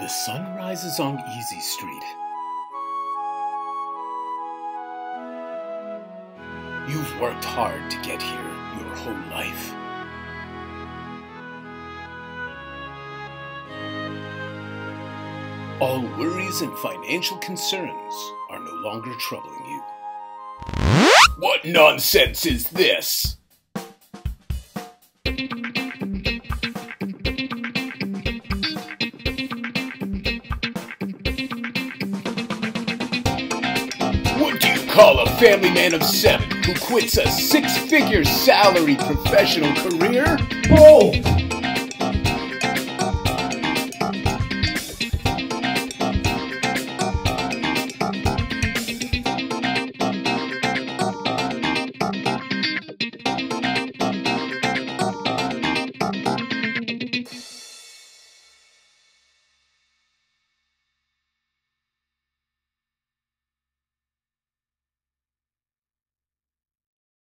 The sun rises on Easy Street. You've worked hard to get here your whole life. All worries and financial concerns are no longer troubling you. What nonsense is this? Call a family man of seven who quits a six figure salary professional career? Oh,